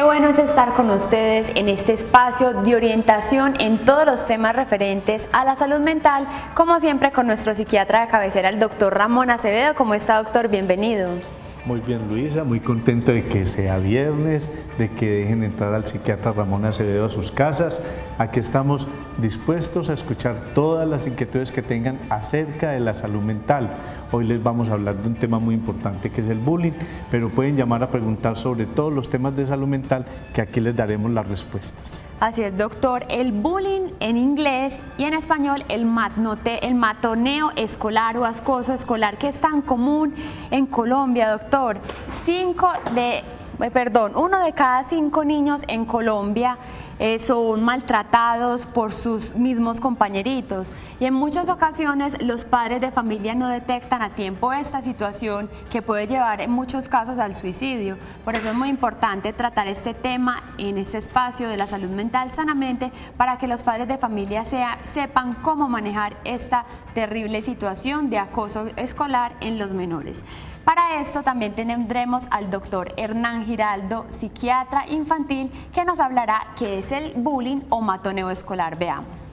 Qué bueno es estar con ustedes en este espacio de orientación en todos los temas referentes a la salud mental, como siempre con nuestro psiquiatra de cabecera, el doctor Ramón Acevedo. ¿Cómo está, doctor? Bienvenido. Muy bien, Luisa, muy contento de que sea viernes, de que dejen entrar al psiquiatra Ramón Acevedo a sus casas. Aquí estamos dispuestos a escuchar todas las inquietudes que tengan acerca de la salud mental. Hoy les vamos a hablar de un tema muy importante que es el bullying, pero pueden llamar a preguntar sobre todos los temas de salud mental que aquí les daremos las respuestas. Así es, doctor. El bullying en inglés y en español, el, matnote, el matoneo escolar o ascoso escolar, que es tan común en Colombia, doctor. Cinco de, eh, perdón, uno de cada cinco niños en Colombia eh, son maltratados por sus mismos compañeritos. Y en muchas ocasiones los padres de familia no detectan a tiempo esta situación que puede llevar en muchos casos al suicidio. Por eso es muy importante tratar este tema en este espacio de la salud mental sanamente para que los padres de familia sea, sepan cómo manejar esta terrible situación de acoso escolar en los menores. Para esto también tendremos al doctor Hernán Giraldo, psiquiatra infantil, que nos hablará qué es el bullying o matoneo escolar. Veamos.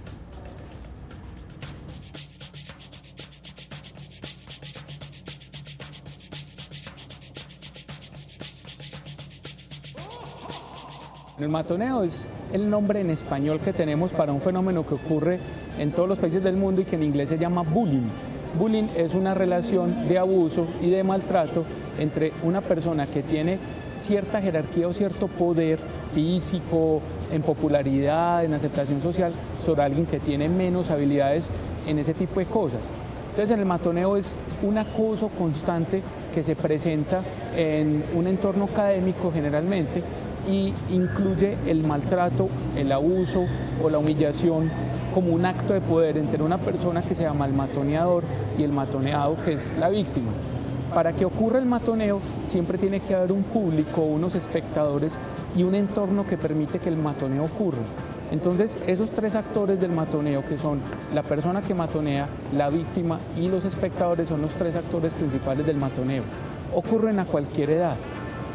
El matoneo es el nombre en español que tenemos para un fenómeno que ocurre en todos los países del mundo y que en inglés se llama bullying. Bullying es una relación de abuso y de maltrato entre una persona que tiene cierta jerarquía o cierto poder físico, en popularidad, en aceptación social, sobre alguien que tiene menos habilidades en ese tipo de cosas. Entonces en el matoneo es un acoso constante que se presenta en un entorno académico generalmente y incluye el maltrato, el abuso o la humillación como un acto de poder entre una persona que se llama el matoneador y el matoneado que es la víctima. Para que ocurra el matoneo siempre tiene que haber un público, unos espectadores y un entorno que permite que el matoneo ocurra. Entonces esos tres actores del matoneo que son la persona que matonea, la víctima y los espectadores son los tres actores principales del matoneo. Ocurren a cualquier edad.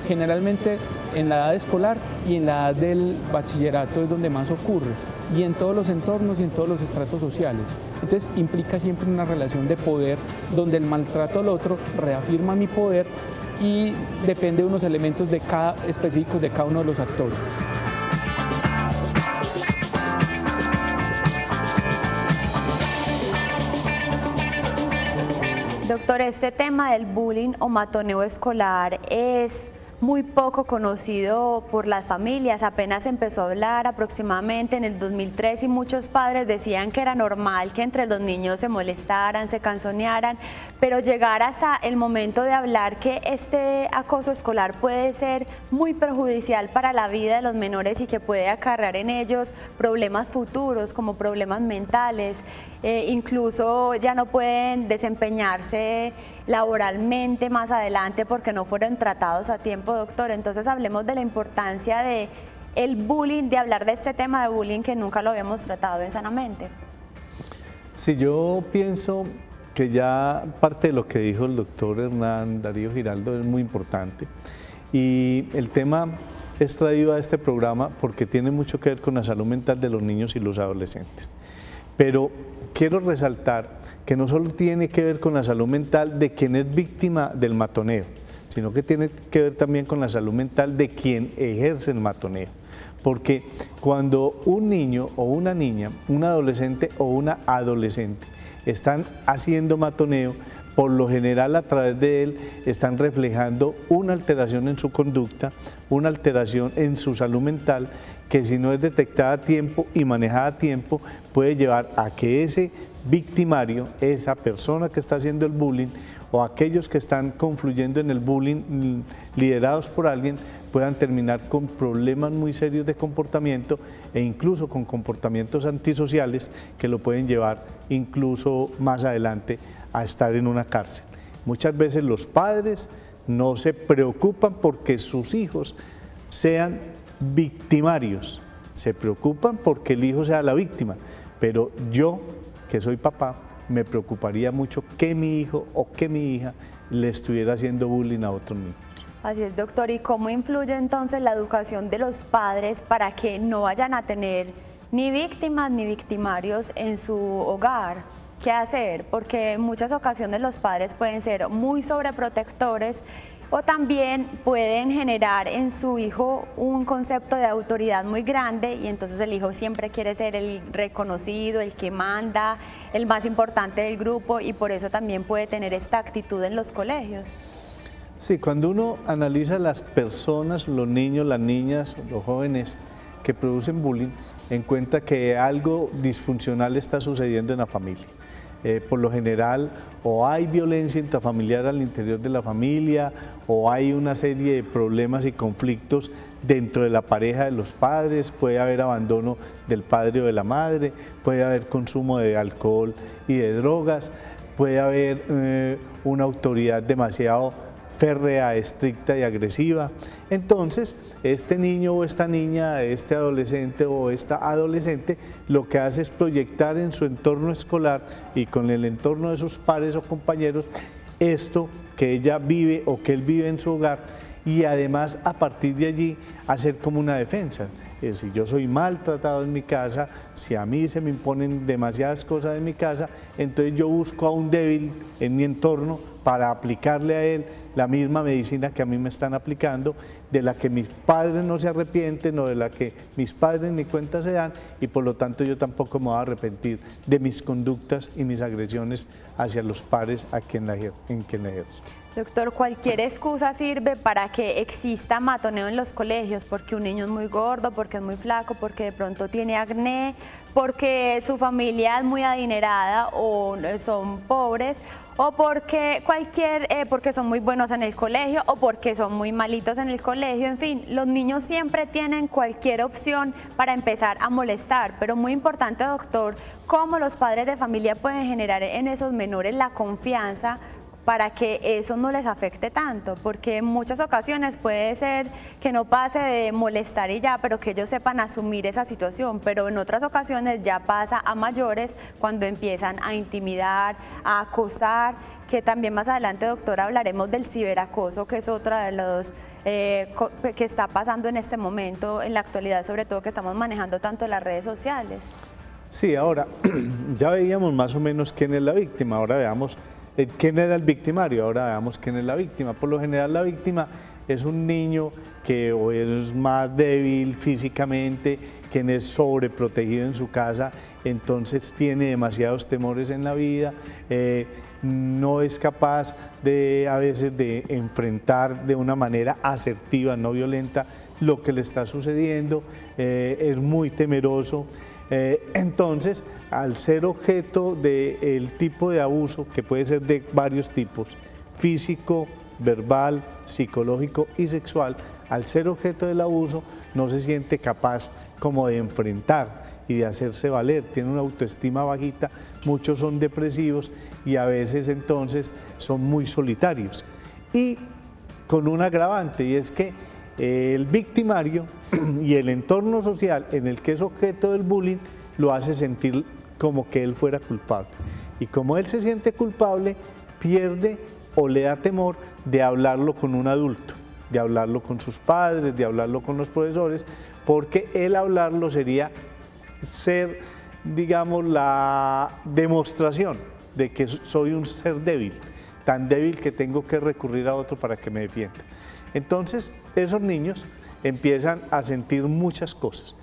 Generalmente en la edad escolar y en la edad del bachillerato es donde más ocurre y en todos los entornos y en todos los estratos sociales. Entonces implica siempre una relación de poder donde el maltrato al otro reafirma mi poder y depende de unos elementos de cada, específicos de cada uno de los actores. Doctor, este tema del bullying o matoneo escolar es muy poco conocido por las familias, apenas empezó a hablar aproximadamente en el 2003 y muchos padres decían que era normal que entre los niños se molestaran, se canzonearan, pero llegar hasta el momento de hablar que este acoso escolar puede ser muy perjudicial para la vida de los menores y que puede acarrear en ellos problemas futuros como problemas mentales, eh, incluso ya no pueden desempeñarse laboralmente más adelante porque no fueron tratados a tiempo, doctor. Entonces hablemos de la importancia de el bullying, de hablar de este tema de bullying que nunca lo habíamos tratado en sanamente. Sí, yo pienso que ya parte de lo que dijo el doctor Hernán Darío Giraldo es muy importante y el tema es traído a este programa porque tiene mucho que ver con la salud mental de los niños y los adolescentes. Pero quiero resaltar que no solo tiene que ver con la salud mental de quien es víctima del matoneo, sino que tiene que ver también con la salud mental de quien ejerce el matoneo. Porque cuando un niño o una niña, un adolescente o una adolescente están haciendo matoneo, por lo general a través de él están reflejando una alteración en su conducta, una alteración en su salud mental que si no es detectada a tiempo y manejada a tiempo puede llevar a que ese victimario, esa persona que está haciendo el bullying o aquellos que están confluyendo en el bullying mm, liderados por alguien puedan terminar con problemas muy serios de comportamiento e incluso con comportamientos antisociales que lo pueden llevar incluso más adelante a estar en una cárcel. Muchas veces los padres no se preocupan porque sus hijos sean victimarios, se preocupan porque el hijo sea la víctima, pero yo, que soy papá, me preocuparía mucho que mi hijo o que mi hija le estuviera haciendo bullying a otro niño. Así es, doctor. ¿Y cómo influye entonces la educación de los padres para que no vayan a tener ni víctimas ni victimarios en su hogar? ¿Qué hacer? Porque en muchas ocasiones los padres pueden ser muy sobreprotectores o también pueden generar en su hijo un concepto de autoridad muy grande y entonces el hijo siempre quiere ser el reconocido, el que manda, el más importante del grupo y por eso también puede tener esta actitud en los colegios. Sí, cuando uno analiza las personas, los niños, las niñas, los jóvenes que producen bullying, encuentra que algo disfuncional está sucediendo en la familia. Eh, por lo general o hay violencia intrafamiliar al interior de la familia o hay una serie de problemas y conflictos dentro de la pareja de los padres, puede haber abandono del padre o de la madre, puede haber consumo de alcohol y de drogas, puede haber eh, una autoridad demasiado férrea, estricta y agresiva. Entonces, este niño o esta niña, este adolescente o esta adolescente, lo que hace es proyectar en su entorno escolar y con el entorno de sus pares o compañeros esto que ella vive o que él vive en su hogar y además a partir de allí hacer como una defensa. si yo soy maltratado en mi casa, si a mí se me imponen demasiadas cosas en mi casa, entonces yo busco a un débil en mi entorno para aplicarle a él la misma medicina que a mí me están aplicando, de la que mis padres no se arrepienten o de la que mis padres ni cuenta se dan y por lo tanto yo tampoco me voy a arrepentir de mis conductas y mis agresiones hacia los pares a quien la, en quien ejerzo. Doctor, cualquier excusa sirve para que exista matoneo en los colegios, porque un niño es muy gordo, porque es muy flaco, porque de pronto tiene acné, porque su familia es muy adinerada o son pobres o porque cualquier, eh, porque son muy buenos en el colegio o porque son muy malitos en el colegio, en fin, los niños siempre tienen cualquier opción para empezar a molestar, pero muy importante, doctor, cómo los padres de familia pueden generar en esos menores la confianza para que eso no les afecte tanto, porque en muchas ocasiones puede ser que no pase de molestar y ya, pero que ellos sepan asumir esa situación, pero en otras ocasiones ya pasa a mayores cuando empiezan a intimidar, a acosar, que también más adelante, doctor, hablaremos del ciberacoso, que es otra de los eh, que está pasando en este momento, en la actualidad, sobre todo que estamos manejando tanto las redes sociales. Sí, ahora ya veíamos más o menos quién es la víctima, ahora veamos quién era el victimario, ahora veamos quién es la víctima. Por lo general la víctima es un niño que es más débil físicamente, quien es sobreprotegido en su casa, entonces tiene demasiados temores en la vida, eh, no es capaz de a veces de enfrentar de una manera asertiva, no violenta, lo que le está sucediendo, eh, es muy temeroso. Eh, entonces, al ser objeto del tipo de abuso, que puede ser de varios tipos, físico, verbal, psicológico y sexual, al ser objeto del abuso, no se siente capaz como de enfrentar y de hacerse valer, tiene una autoestima bajita, muchos son depresivos y a veces entonces son muy solitarios. Y con un agravante, y es que el victimario y el entorno social en el que es objeto del bullying lo hace sentir como que él fuera culpable. Y como él se siente culpable, pierde o le da temor de hablarlo con un adulto, de hablarlo con sus padres, de hablarlo con los profesores, porque el hablarlo sería ser, digamos, la demostración de que soy un ser débil, tan débil que tengo que recurrir a otro para que me defienda. Entonces, esos niños empiezan a sentir muchas cosas,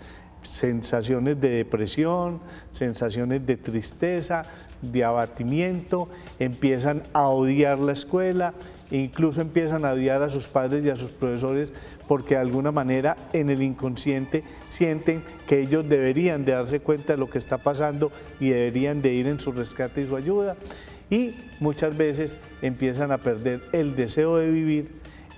sensaciones de depresión, sensaciones de tristeza, de abatimiento, empiezan a odiar la escuela, incluso empiezan a odiar a sus padres y a sus profesores porque de alguna manera en el inconsciente sienten que ellos deberían de darse cuenta de lo que está pasando y deberían de ir en su rescate y su ayuda. Y muchas veces empiezan a perder el deseo de vivir,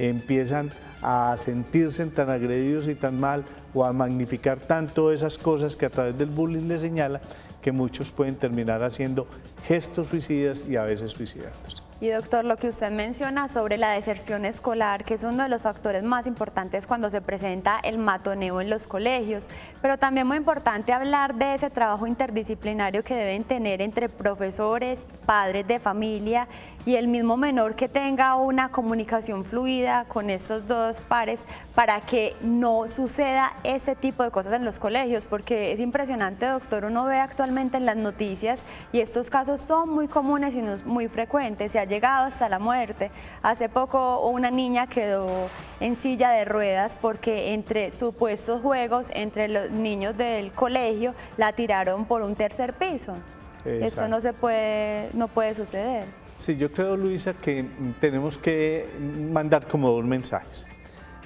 empiezan a sentirse tan agredidos y tan mal o a magnificar tanto esas cosas que a través del bullying les señala que muchos pueden terminar haciendo gestos suicidas y a veces suicidantes. Y doctor, lo que usted menciona sobre la deserción escolar, que es uno de los factores más importantes cuando se presenta el matoneo en los colegios, pero también muy importante hablar de ese trabajo interdisciplinario que deben tener entre profesores, padres de familia y el mismo menor que tenga una comunicación fluida con estos dos pares para que no suceda este tipo de cosas en los colegios, porque es impresionante, doctor, uno ve actualmente en las noticias y estos casos son muy comunes y muy frecuentes llegado hasta la muerte. Hace poco una niña quedó en silla de ruedas porque entre supuestos juegos entre los niños del colegio la tiraron por un tercer piso. Esto no se puede, no puede suceder. Sí, yo creo, Luisa, que tenemos que mandar como dos mensajes.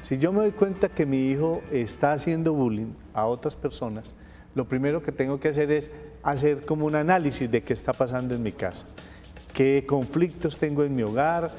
Si yo me doy cuenta que mi hijo está haciendo bullying a otras personas, lo primero que tengo que hacer es hacer como un análisis de qué está pasando en mi casa qué conflictos tengo en mi hogar,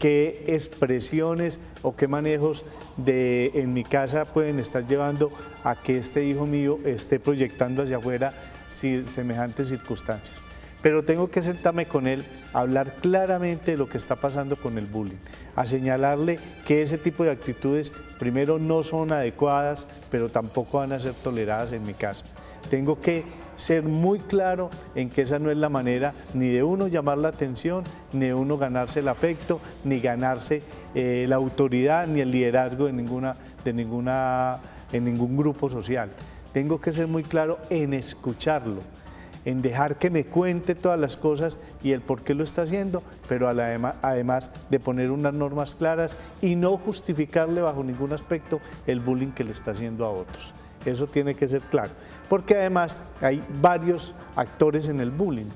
qué expresiones o qué manejos de, en mi casa pueden estar llevando a que este hijo mío esté proyectando hacia afuera semejantes circunstancias. Pero tengo que sentarme con él, hablar claramente de lo que está pasando con el bullying, a señalarle que ese tipo de actitudes primero no son adecuadas, pero tampoco van a ser toleradas en mi casa. Tengo que ser muy claro en que esa no es la manera ni de uno llamar la atención, ni de uno ganarse el afecto, ni ganarse eh, la autoridad, ni el liderazgo de, ninguna, de ninguna, en ningún grupo social. Tengo que ser muy claro en escucharlo, en dejar que me cuente todas las cosas y el por qué lo está haciendo, pero además de poner unas normas claras y no justificarle bajo ningún aspecto el bullying que le está haciendo a otros. Eso tiene que ser claro, porque además hay varios actores en el bullying.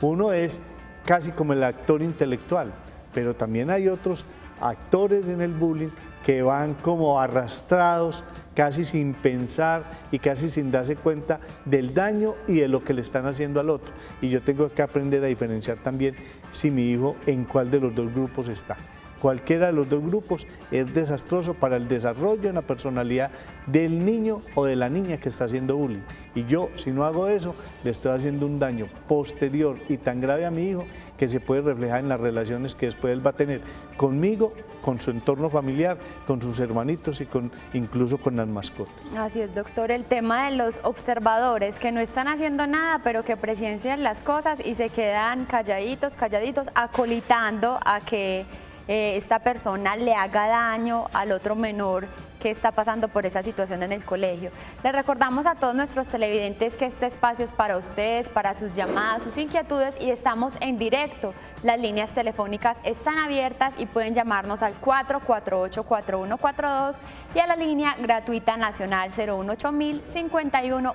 Uno es casi como el actor intelectual, pero también hay otros actores en el bullying que van como arrastrados, casi sin pensar y casi sin darse cuenta del daño y de lo que le están haciendo al otro. Y yo tengo que aprender a diferenciar también si mi hijo en cuál de los dos grupos está. Cualquiera de los dos grupos es desastroso para el desarrollo en la personalidad del niño o de la niña que está haciendo bullying. Y yo, si no hago eso, le estoy haciendo un daño posterior y tan grave a mi hijo que se puede reflejar en las relaciones que después él va a tener conmigo, con su entorno familiar, con sus hermanitos y con, incluso con las mascotas. Así es, doctor. El tema de los observadores que no están haciendo nada, pero que presencian las cosas y se quedan calladitos, calladitos, acolitando a que eh, esta persona le haga daño al otro menor que está pasando por esa situación en el colegio. Les recordamos a todos nuestros televidentes que este espacio es para ustedes, para sus llamadas, sus inquietudes y estamos en directo. Las líneas telefónicas están abiertas y pueden llamarnos al 448-4142 y a la línea gratuita nacional 018000 51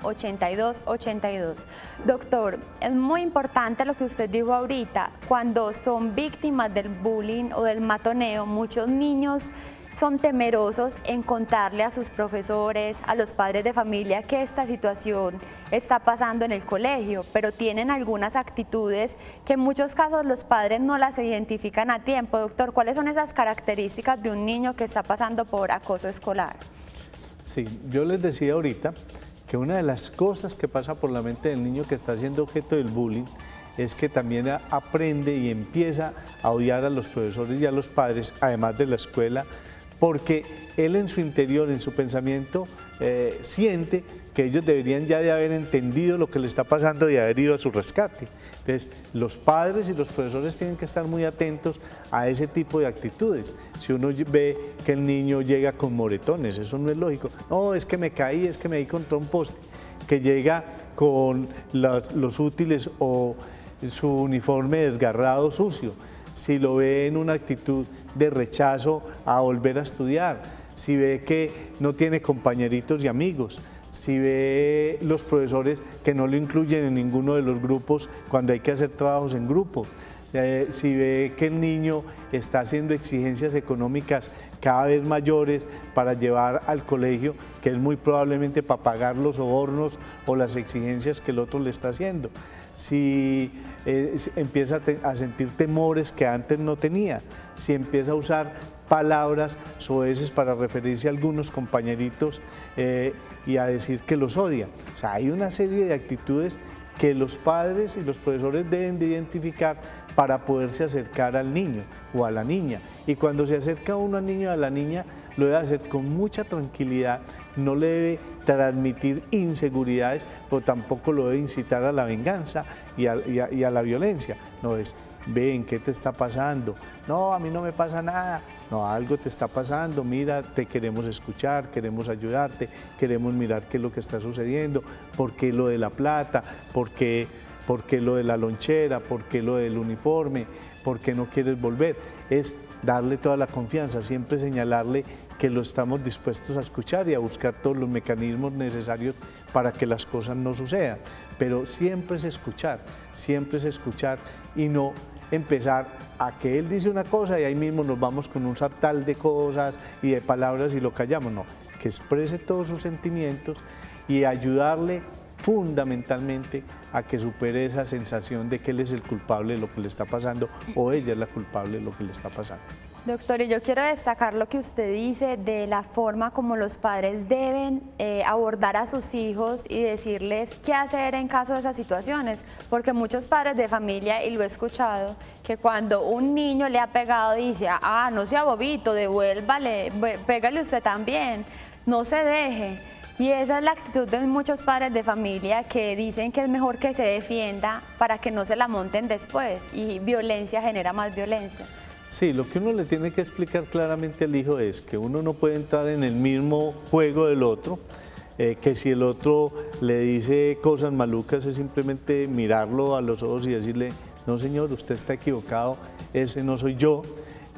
Doctor, es muy importante lo que usted dijo ahorita. Cuando son víctimas del bullying o del matoneo, muchos niños son temerosos en contarle a sus profesores, a los padres de familia que esta situación está pasando en el colegio, pero tienen algunas actitudes que en muchos casos los padres no las identifican a tiempo. Doctor, ¿cuáles son esas características de un niño que está pasando por acoso escolar? Sí, yo les decía ahorita que una de las cosas que pasa por la mente del niño que está siendo objeto del bullying es que también aprende y empieza a odiar a los profesores y a los padres, además de la escuela, porque él en su interior, en su pensamiento, eh, siente que ellos deberían ya de haber entendido lo que le está pasando y haber ido a su rescate. Entonces, los padres y los profesores tienen que estar muy atentos a ese tipo de actitudes. Si uno ve que el niño llega con moretones, eso no es lógico. No, es que me caí, es que me di contra un poste. Que llega con los útiles o su uniforme desgarrado, sucio. Si lo ve en una actitud de rechazo a volver a estudiar, si ve que no tiene compañeritos y amigos, si ve los profesores que no lo incluyen en ninguno de los grupos cuando hay que hacer trabajos en grupo, eh, si ve que el niño está haciendo exigencias económicas cada vez mayores para llevar al colegio, que es muy probablemente para pagar los sobornos o las exigencias que el otro le está haciendo si eh, empieza a, sentir temores que antes no tenía, si empieza a usar palabras soeces para referirse a algunos compañeritos eh, y a decir que los odia. O sea, hay una serie de actitudes que los padres y los profesores deben de identificar para poderse acercar al niño o a la niña. Y cuando se acerca uno al niño o a la niña, lo debe hacer con mucha tranquilidad, no le debe transmitir inseguridades, pero tampoco lo debe incitar a la venganza y a, la violencia. No es, ven, ¿qué te está pasando? No, a mí no me pasa nada. No, algo te está pasando, mira, te queremos escuchar, queremos ayudarte, queremos mirar qué es lo que está sucediendo, por qué lo de la plata, por por qué lo de la lonchera, por qué lo del uniforme, por qué no quieres volver. Es darle toda la confianza, siempre señalarle que lo estamos dispuestos a escuchar y a buscar todos los mecanismos necesarios para que las cosas no sucedan. Pero siempre es escuchar, siempre es escuchar y no empezar a que él dice una cosa y ahí mismo nos vamos con un sartal de cosas y de palabras y lo callamos. No, que exprese todos sus sentimientos y ayudarle fundamentalmente a que supere esa sensación de que él es el culpable de lo que le está pasando o ella es la culpable de lo que le está pasando. Doctor, y yo quiero destacar lo que usted dice de la forma como los padres deben eh, abordar a sus hijos y decirles qué hacer en caso de esas situaciones, porque muchos padres de familia, y lo he escuchado, que cuando un niño le ha pegado dice, ah, no sea bobito, devuélvale, pégale usted también, no se deje. Y esa es la actitud de muchos padres de familia que dicen que es mejor que se defienda para que no se la monten después y violencia genera más violencia. Sí, lo que uno le tiene que explicar claramente al hijo es que uno no puede entrar en el mismo juego del otro, eh, que si el otro le dice cosas malucas es simplemente mirarlo a los ojos y decirle, no señor, usted está equivocado, ese no soy yo,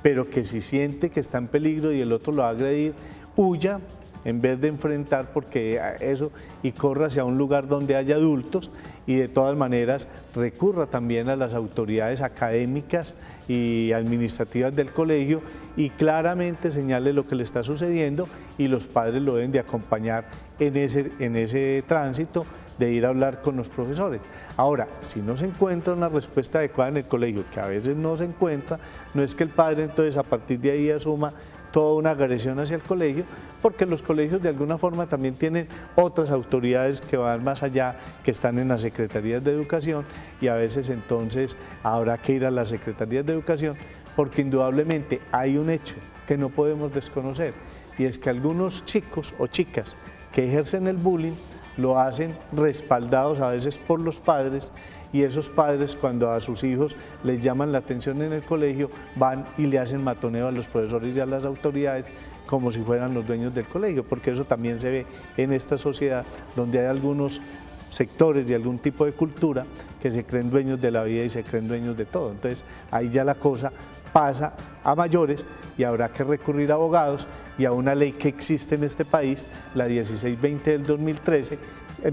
pero que si siente que está en peligro y el otro lo va a agredir, huya en vez de enfrentar porque eso y corra hacia un lugar donde haya adultos y de todas maneras recurra también a las autoridades académicas y administrativas del colegio y claramente señale lo que le está sucediendo y los padres lo deben de acompañar en ese, en ese tránsito de ir a hablar con los profesores. Ahora, si no se encuentra una respuesta adecuada en el colegio, que a veces no se encuentra, no es que el padre entonces a partir de ahí asuma toda una agresión hacia el colegio, porque los colegios de alguna forma también tienen otras autoridades que van más allá, que están en las secretarías de educación y a veces entonces habrá que ir a las secretarías de educación porque indudablemente hay un hecho que no podemos desconocer y es que algunos chicos o chicas que ejercen el bullying lo hacen respaldados a veces por los padres y esos padres cuando a sus hijos les llaman la atención en el colegio van y le hacen matoneo a los profesores y a las autoridades como si fueran los dueños del colegio, porque eso también se ve en esta sociedad donde hay algunos sectores de algún tipo de cultura que se creen dueños de la vida y se creen dueños de todo. Entonces ahí ya la cosa pasa a mayores y habrá que recurrir a abogados y a una ley que existe en este país, la 1620 del 2013,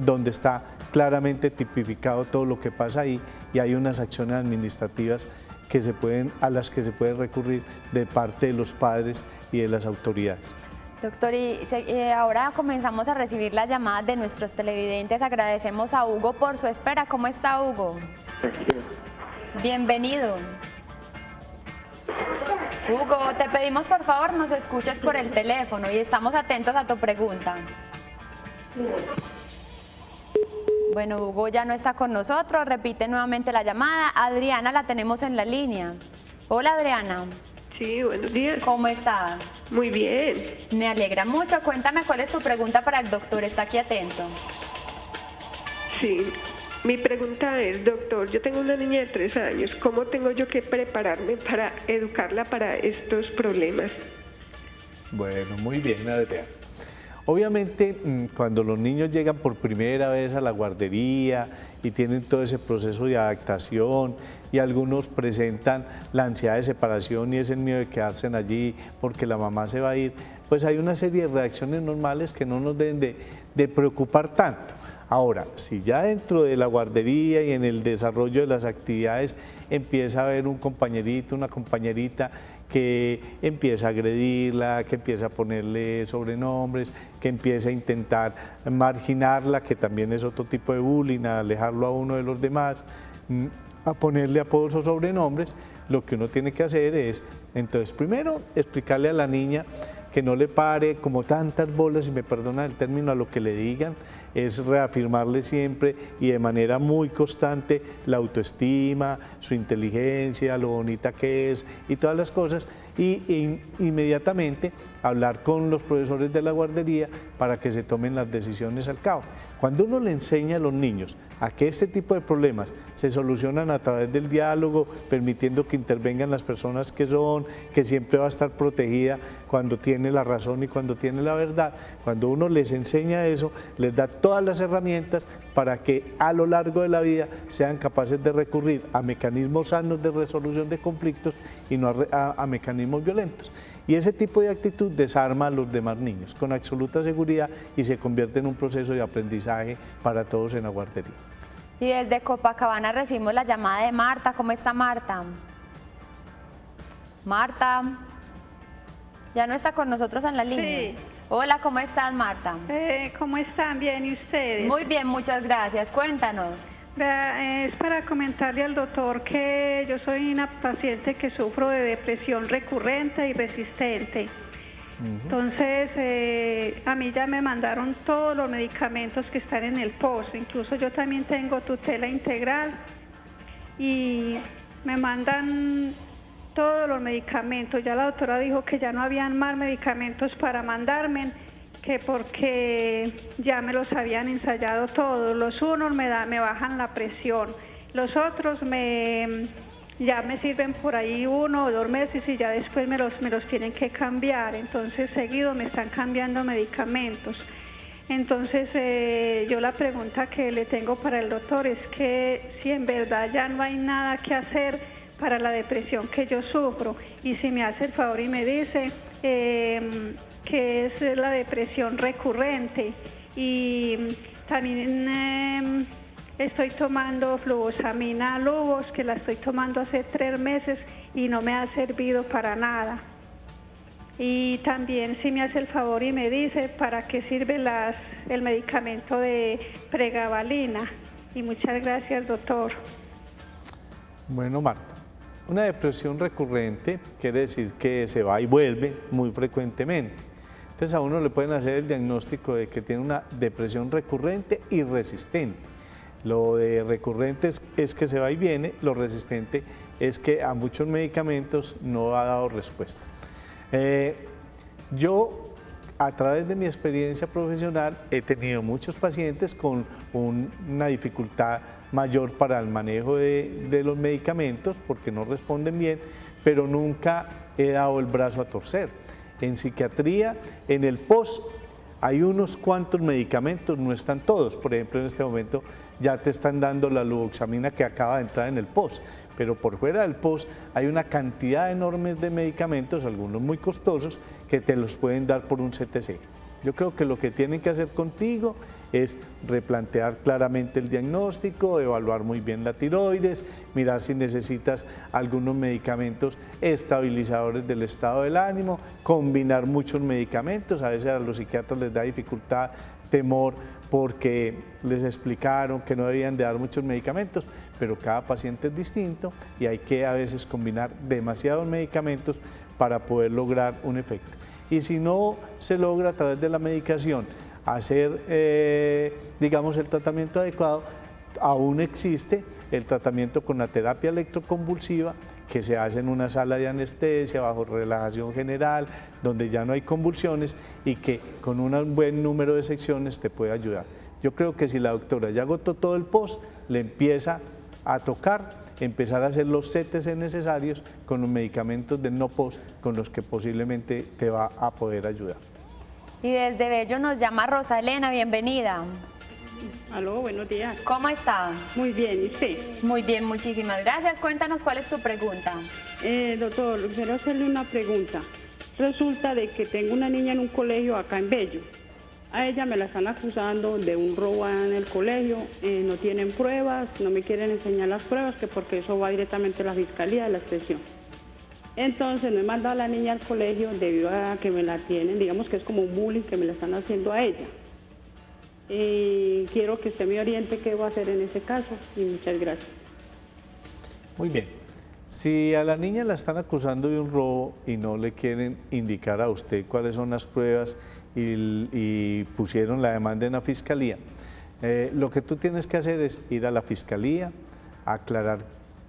donde está claramente tipificado todo lo que pasa ahí y hay unas acciones administrativas que se pueden, a las que se puede recurrir de parte de los padres y de las autoridades. Doctor, y eh, ahora comenzamos a recibir las llamadas de nuestros televidentes. Agradecemos a Hugo por su espera. ¿Cómo está Hugo? Bienvenido. Hugo, te pedimos por favor nos escuches por el teléfono y estamos atentos a tu pregunta. Bueno, Hugo ya no está con nosotros, repite nuevamente la llamada. Adriana la tenemos en la línea. Hola Adriana. Sí, buenos días. ¿Cómo está? Muy bien. Me alegra mucho. Cuéntame cuál es su pregunta para el doctor. Está aquí atento. Sí, mi pregunta es, doctor, yo tengo una niña de tres años. ¿Cómo tengo yo que prepararme para educarla para estos problemas? Bueno, muy bien, Adriana. Obviamente, mm, cuando los niños llegan por primera vez a la guardería y tienen todo ese proceso de adaptación y algunos presentan la ansiedad de separación y ese miedo de quedarse allí porque la mamá se va a ir, pues hay una serie de reacciones normales que no nos deben de, de preocupar tanto. Ahora, si ya dentro de la guardería y en el desarrollo de las actividades empieza a haber un compañerito, una compañerita que empieza a agredirla, que empieza a ponerle sobrenombres, que empieza a intentar marginarla, que también es otro tipo de bullying, a alejarlo a uno de los demás, mm, a ponerle apodos o sobrenombres, lo que uno tiene que hacer es, entonces, primero explicarle a la niña que no le pare como tantas bolas, y me perdona el término, a lo que le digan, es reafirmarle siempre y de manera muy constante la autoestima, su inteligencia, lo bonita que es y todas las cosas y, inmediatamente hablar con los profesores de la guardería para que se tomen las decisiones al cabo. Cuando uno le enseña a los niños a que este tipo de problemas se solucionan a través del diálogo, permitiendo que intervengan las personas que son, que siempre va a estar protegida cuando tiene la razón y cuando tiene la verdad, cuando uno les enseña eso, les da todas las herramientas para que a lo largo de la vida sean capaces de recurrir a mecanismos sanos de resolución de conflictos y no a mecanismos violentos. Y ese tipo de actitud desarma a los demás niños con absoluta seguridad y se convierte en un proceso de aprendizaje para todos en la guardería. Y desde Copacabana recibimos la llamada de Marta. ¿Cómo está Marta? Marta, ya no está con nosotros en la línea. Sí. Hola, ¿cómo estás Marta? Eh, ¿Cómo están? Bien, ¿y ustedes? Muy bien, muchas gracias. Cuéntanos. Es para comentarle al doctor que yo soy una paciente que sufro de depresión recurrente y resistente. Entonces, eh, a mí ya me mandaron todos los medicamentos que están en el post. Incluso yo también tengo tutela integral y me mandan todos los medicamentos. Ya la doctora dijo que ya no habían más medicamentos para mandarme que porque ya me los habían ensayado todos. Los unos me, bajan la presión, los otros me ya me sirven por ahí uno o dos meses y ya después me los, me los tienen que cambiar. Entonces seguido me están cambiando medicamentos. Entonces eh, yo la pregunta que le tengo para el doctor es que si en verdad ya no hay nada que hacer para la depresión que yo sufro y si me hace el favor y me dice... Eh, que es la depresión recurrente y también em, estoy tomando fluosamina lubos que la estoy tomando hace tres meses y no me ha servido para nada. Y también si me hace el favor y me dice para qué sirve el medicamento de pregabalina. Y muchas gracias, doctor. Bueno, Marta, una depresión recurrente quiere decir que se va y vuelve muy frecuentemente entonces a uno le pueden hacer el diagnóstico de que tiene una depresión recurrente y resistente. Lo de recurrente es, que se va y viene, lo resistente es que a muchos medicamentos no ha dado respuesta. Eh, yo, a través de mi experiencia profesional, he tenido muchos pacientes con una dificultad mayor para el manejo de, de los medicamentos porque no responden bien, pero nunca he dado el brazo a torcer en psiquiatría, en el POS hay unos cuantos medicamentos, no están todos. Por ejemplo, en este momento ya te están dando la luoxamina que acaba de entrar en el POS, pero por fuera del POS hay una cantidad enorme de medicamentos, algunos muy costosos, que te los pueden dar por un CTC. Yo creo que lo que tienen que hacer contigo es replantear claramente el diagnóstico, evaluar muy bien la tiroides, mirar si necesitas algunos medicamentos estabilizadores del estado del ánimo, combinar muchos medicamentos, a veces a los psiquiatras les da dificultad, temor, porque les explicaron que no debían de dar muchos medicamentos, pero cada paciente es distinto y hay que a veces combinar demasiados medicamentos para poder lograr un efecto. Y si no se logra a través de la medicación hacer, eh, digamos, el tratamiento adecuado, aún existe el tratamiento con la terapia electroconvulsiva que se hace en una sala de anestesia bajo relajación general, donde ya no hay convulsiones y que con un buen número de secciones te puede ayudar. Yo creo que si la doctora ya agotó todo el post, le empieza a tocar empezar a hacer los CTC necesarios con los medicamentos de no post con los que posiblemente te va a poder ayudar. Y desde Bello nos llama Rosa Elena, bienvenida. Aló, buenos días. ¿Cómo está? Muy bien, ¿y usted? Muy bien, muchísimas gracias. Cuéntanos cuál es tu pregunta. Eh, doctor, quiero hacerle una pregunta. Resulta de que tengo una niña en un colegio acá en Bello a ella me la están acusando de un robo en el colegio, eh, no tienen pruebas, no me quieren enseñar las pruebas, que porque eso va directamente a la fiscalía de la expresión. Entonces no he mandado a la niña al colegio debido a que me la tienen, digamos que es como un bullying que me la están haciendo a ella. Y quiero que usted me oriente qué voy a hacer en ese caso y muchas gracias. Muy bien. Si a la niña la están acusando de un robo y no le quieren indicar a usted cuáles son las pruebas y, pusieron la demanda en la fiscalía, eh, lo que tú tienes que hacer es ir a la fiscalía, aclarar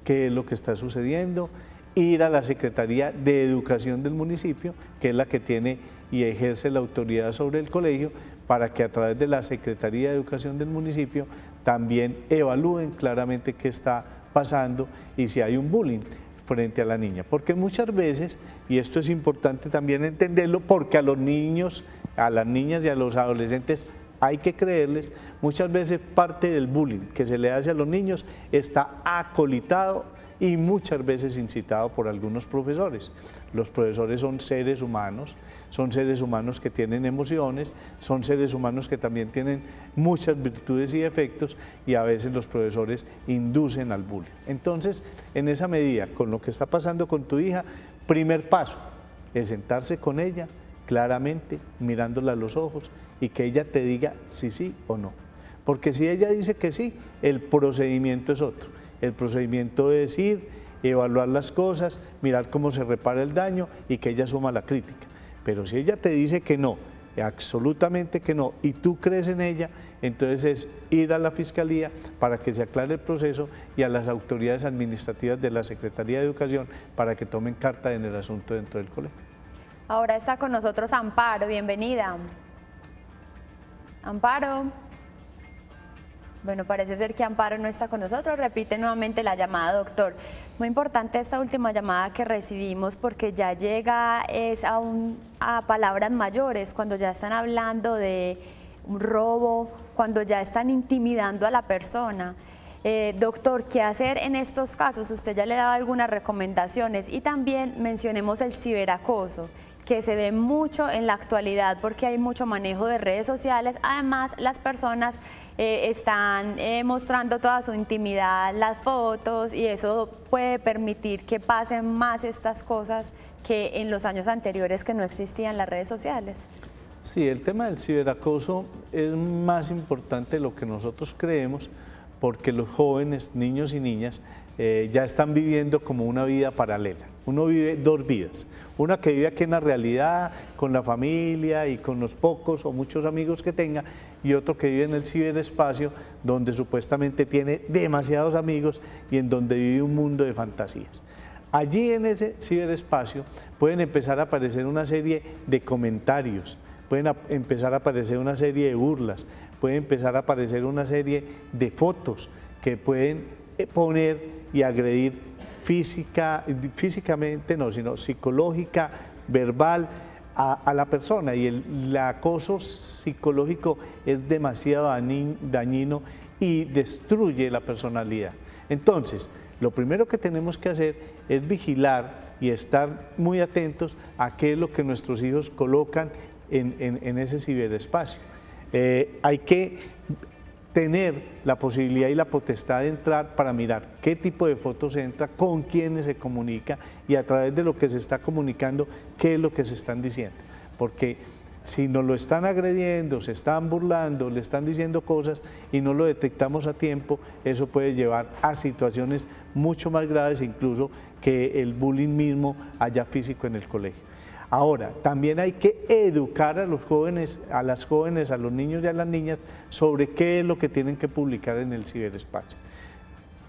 qué es lo que está sucediendo, ir a la Secretaría de Educación del municipio, que es la que tiene y ejerce la autoridad sobre el colegio, para que a través de la Secretaría de Educación del municipio también evalúen claramente qué está pasando y si hay un bullying frente a la niña. Porque muchas veces, y esto es importante también entenderlo, porque a los niños, a las niñas y a los adolescentes hay que creerles, muchas veces parte del bullying que se le hace a los niños está acolitado y muchas veces incitado por algunos profesores. Los profesores son seres humanos, son seres humanos que tienen emociones, son seres humanos que también tienen muchas virtudes y defectos y a veces los profesores inducen al bullying. Entonces, en esa medida, con lo que está pasando con tu hija, primer paso es sentarse con ella claramente, mirándola a los ojos y que ella te diga si sí o no. Porque si ella dice que sí, el procedimiento es otro el procedimiento es ir, evaluar las cosas, mirar cómo se repara el daño y que ella suma la crítica. Pero si ella te dice que no, absolutamente que no, y tú crees en ella, entonces es ir a la Fiscalía para que se aclare el proceso y a las autoridades administrativas de la Secretaría de Educación para que tomen carta en el asunto dentro del colegio. Ahora está con nosotros Amparo, bienvenida. Amparo. Bueno, parece ser que Amparo no está con nosotros. Repite nuevamente la llamada, doctor. Muy importante esta última llamada que recibimos porque ya llega es a, a palabras mayores, cuando ya están hablando de un robo, cuando ya están intimidando a la persona. Eh, doctor, ¿qué hacer en estos casos? Usted ya le dado algunas recomendaciones y también mencionemos el ciberacoso que se ve mucho en la actualidad porque hay mucho manejo de redes sociales. Además, las personas eh, están eh, mostrando toda su intimidad, las fotos, y eso puede permitir que pasen más estas cosas que en los años anteriores que no existían las redes sociales. Sí, el tema del ciberacoso es más importante de lo que nosotros creemos porque los jóvenes, niños y niñas, eh, ya están viviendo como una vida paralela. Uno vive dos vidas, una que vive aquí en la realidad, con la familia y con los pocos o muchos amigos que tenga, y otro que vive en el ciberespacio, donde supuestamente tiene demasiados amigos y en donde vive un mundo de fantasías. Allí en ese ciberespacio pueden empezar a aparecer una serie de comentarios, pueden empezar a aparecer una serie de burlas, puede empezar a aparecer una serie de fotos que pueden eh, poner y agredir física, físicamente no, sino psicológica, verbal a, la persona y el, acoso psicológico es demasiado dañino y destruye la personalidad. Entonces, lo primero que tenemos que hacer es vigilar y estar muy atentos a qué es lo que nuestros hijos colocan en, ese ciberespacio. Eh, hay que tener la posibilidad y la potestad de entrar para mirar qué tipo de fotos entra, con quiénes se comunica y a través de lo que se está comunicando, qué es lo que se están diciendo. Porque si nos lo están agrediendo, se están burlando, le están diciendo cosas y no lo detectamos a tiempo, eso puede llevar a situaciones mucho más graves incluso que el bullying mismo allá físico en el colegio. Ahora, también hay que educar a los jóvenes, a las jóvenes, a los niños y a las niñas sobre qué es lo que tienen que publicar en el ciberespacio.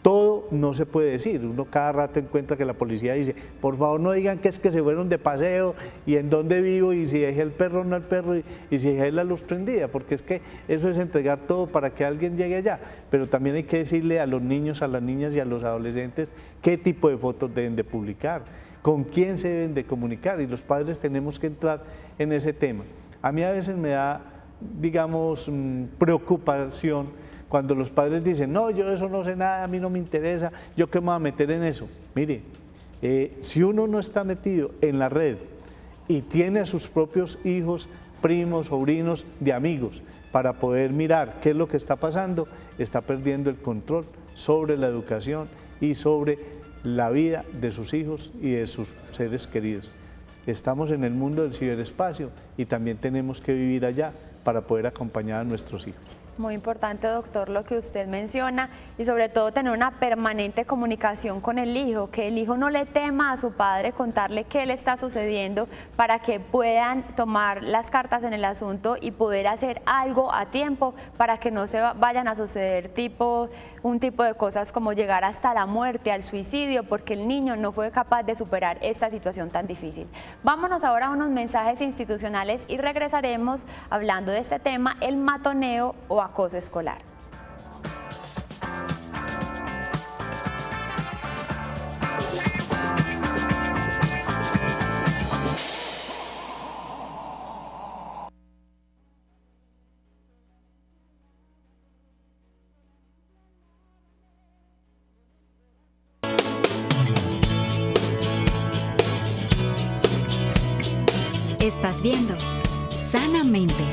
Todo no se puede decir, uno cada rato encuentra que la policía dice, por favor no digan que es que se fueron de paseo y en dónde vivo y si dejé el perro o no el perro y, si dejé la luz prendida, porque es que eso es entregar todo para que alguien llegue allá, pero también hay que decirle a los niños, a las niñas y a los adolescentes qué tipo de fotos deben de publicar con quién se deben de comunicar y los padres tenemos que entrar en ese tema. A mí a veces me da, digamos, mm, preocupación cuando los padres dicen, no, yo eso no sé nada, a mí no me interesa, yo qué me voy a meter en eso. Mire, eh, si uno no está metido en la red y tiene a sus propios hijos, primos, sobrinos, de amigos, para poder mirar qué es lo que está pasando, está perdiendo el control sobre la educación y sobre la vida de sus hijos y de sus seres queridos. Estamos en el mundo del ciberespacio y también tenemos que vivir allá para poder acompañar a nuestros hijos. Muy importante, doctor, lo que usted menciona y sobre todo tener una permanente comunicación con el hijo, que el hijo no le tema a su padre contarle qué le está sucediendo para que puedan tomar las cartas en el asunto y poder hacer algo a tiempo para que no se vayan a suceder tipo un tipo de cosas como llegar hasta la muerte, al suicidio, porque el niño no fue capaz de superar esta situación tan difícil. Vámonos ahora a unos mensajes institucionales y regresaremos hablando de este tema, el matoneo o acoso escolar. Estás viendo Sanamente.